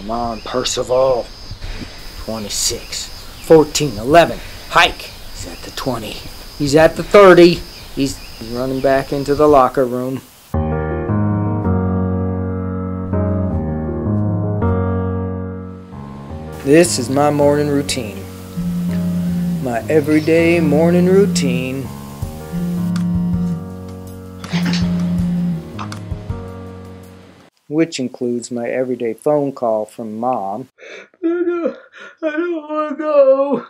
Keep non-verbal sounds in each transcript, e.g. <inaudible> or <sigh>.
Come on, Percival. 26, 14, 11. Hike. He's at the 20. He's at the 30. He's running back into the locker room. This is my morning routine. My everyday morning routine. Which includes my everyday phone call from mom. I don't, I don't want to go.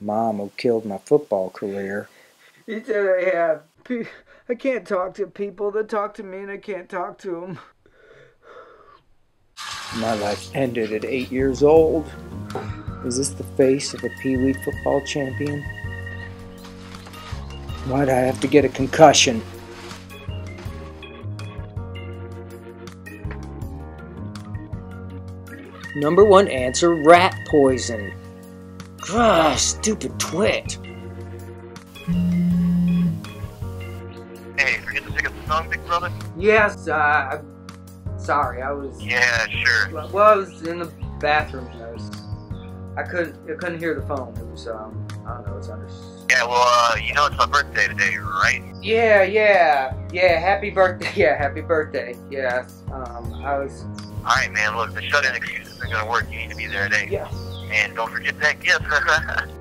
Mom who killed my football career. He said I have. I can't talk to people that talk to me, and I can't talk to them. My life ended at eight years old. Is this the face of a Pee Wee football champion? Why'd I have to get a concussion? Number one answer rat poison. Gosh, stupid twit. Hey, forget to pick up the song, big brother? Yes, uh, I'm sorry. I was. Yeah, sure. Well, I was in the bathroom. I was. I couldn't. I couldn't hear the phone. It was. Um. I don't know. It's under. Yeah, well, uh, you know it's my birthday today, right? Yeah. Yeah. Yeah. Happy birthday. <laughs> Yeah. Happy birthday. Yes. Um. I was. Alright, man, look, the shut-in excuse isn't gonna work. You need to be there today. Yes. And don't forget that gift. <laughs>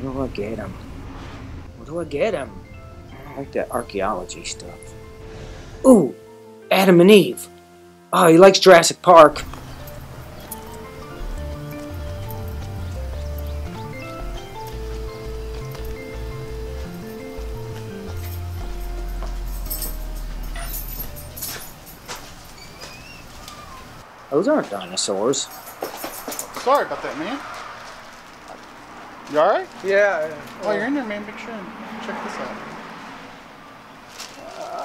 What do I get him? What do I get him? I like that archaeology stuff. Ooh, Adam and Eve. Oh, he likes Jurassic Park. Those aren't dinosaurs. Sorry about that, man. You alright? Yeah. While oh, you're in there, man, make sure and check this out.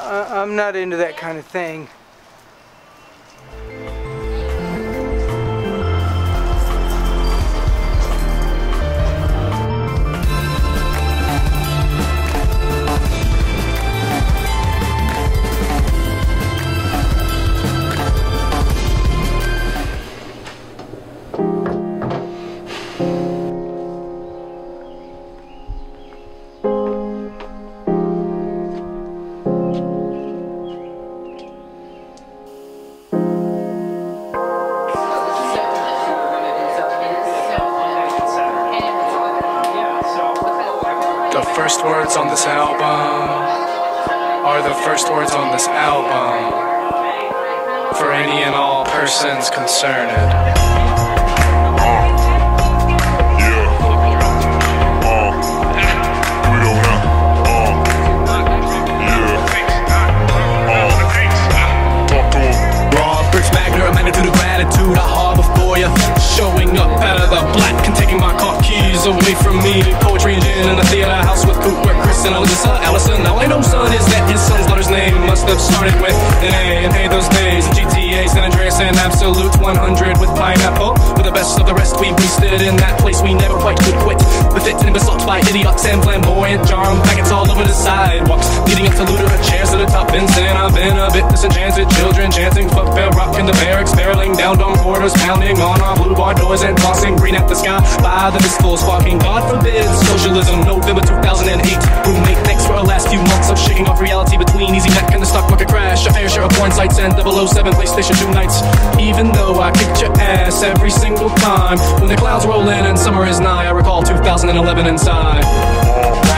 I, I'm not into that kind of thing. First words on this album are the first words on this album for any and all persons concerned. Away from me. Poetry in a theater house with Cooper, Chris, and Alyssa Allison. Now I know son is that his son's daughter's name must have started with an A. And those days GTA, San Andreas, and Absolut 100 with pineapple. For the best of the rest, we wasted in that place we never quite could quit. With it and besought by idiots and flamboyant charm packets all over the sidewalks. To looter chairs to the top and sin. I've been a bit disenchanted. Children chanting, fuck bell rock in the barracks, barreling down dumb quarters, pounding on our blue bar doors and tossing green at the sky. By the fistful sparking, God forbid, socialism, November 2008. Roommate, thanks for our last few months of shaking off reality between Easy Tech and the stock market crash. A fair share of porn sites and 007 PlayStation 2 nights. Even though I kicked your ass every single time. When the clouds roll in and summer is nigh, I recall 2011 inside.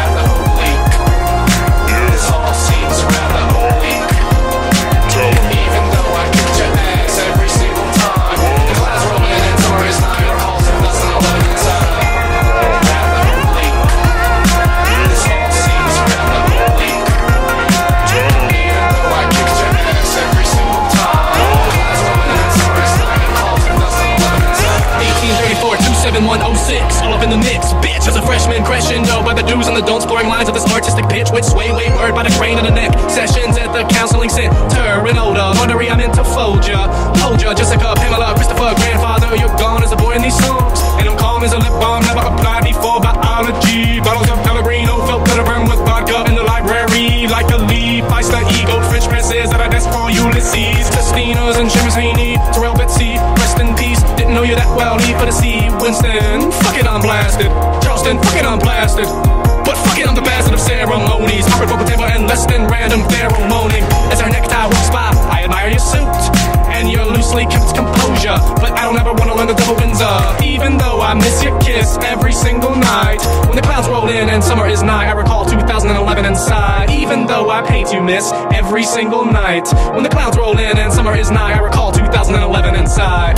1834 27106, all up in the mix, bitch. As a freshman crescendo by the do's and the don'ts, blurring lines of this artistic pitch, which sway way word by the crane of the neck. Sessions at the counseling center in Oda, wondering I'm into Folger. Hold ya, Jessica, Pamela, Christopher, grandfather, you're gone as a boy in these songs. And I'm calm as a lip balm, never applied before biology. Bottles of Pellegrino felt better burn with vodka in the library. Like a leaf, ice the ego, French princes at a desk for Ulysses. Testinos and. Haney, Terrell Betsy, rest in peace. Didn't know you that well, need for the sea. Winston, fuck it, I'm blasted. Charleston, fuck it, I'm blasted. But fuck it, I'm the bastard of ceremonies. Awkward vocal table and less than random pheromoning. As our necktie walks by, I admire your suit and your loosely kept composure. But I don't ever wanna learn the double Windsor. Even though I miss your kiss every single night. When the clouds roll in and summer is nigh, I recall 2011 inside. Even though I pay to miss every single night. When the clouds roll in and summer is nigh, I recall 2011 inside.